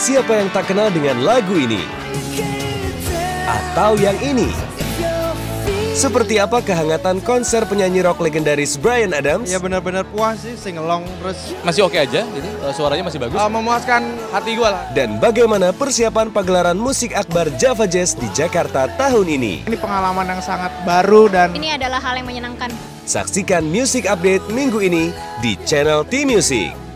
Siapa yang tak kenal dengan lagu ini? Atau yang ini? Seperti apa kehangatan konser penyanyi rock legendaris Brian Adams? Ya benar-benar puas sih, singelong terus masih oke aja gitu suaranya masih bagus uh, memuaskan hati gue lah. Dan bagaimana persiapan pagelaran musik akbar Java Jazz di Jakarta tahun ini? Ini pengalaman yang sangat baru dan Ini adalah hal yang menyenangkan. Saksikan Music Update minggu ini di channel T-Music.